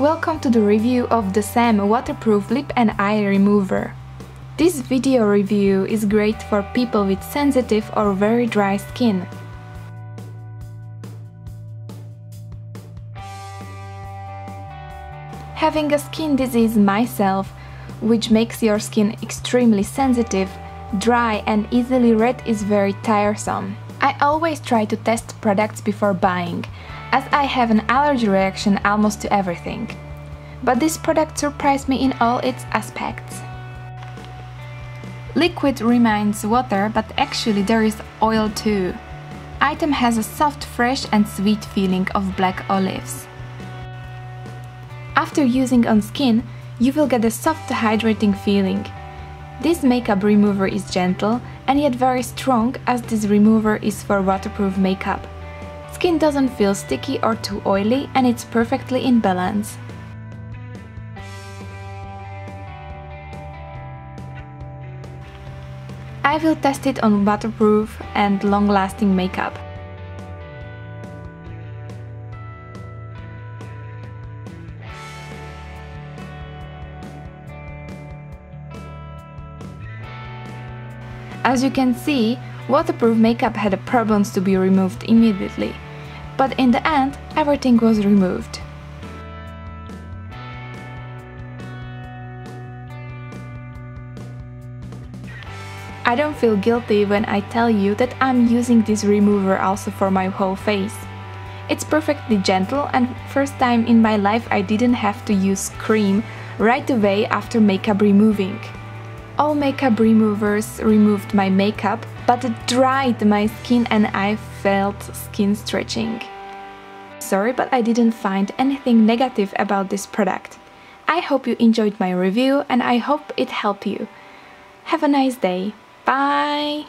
Welcome to the review of the Saem Waterproof Lip and Eye Remover. This video review is great for people with sensitive or very dry skin. Having a skin disease myself, which makes your skin extremely sensitive, dry and easily red is very tiresome. I always try to test products before buying, as I have an allergy reaction almost to everything. But this product surprised me in all its aspects. Liquid reminds water, but actually there is oil too. Item has a soft, fresh and sweet feeling of black olives. After using on skin, you will get a soft hydrating feeling. This makeup remover is gentle and yet very strong as this remover is for waterproof makeup. Skin doesn't feel sticky or too oily and it's perfectly in balance. I will test it on waterproof and long-lasting makeup. As you can see, waterproof makeup had a problems to be removed immediately, but in the end everything was removed. I don't feel guilty when I tell you that I'm using this remover also for my whole face. It's perfectly gentle and first time in my life I didn't have to use cream right away after makeup removing. All makeup removers removed my makeup, but it dried my skin and I felt skin stretching. Sorry, but I didn't find anything negative about this product. I hope you enjoyed my review and I hope it helped you. Have a nice day. Bye!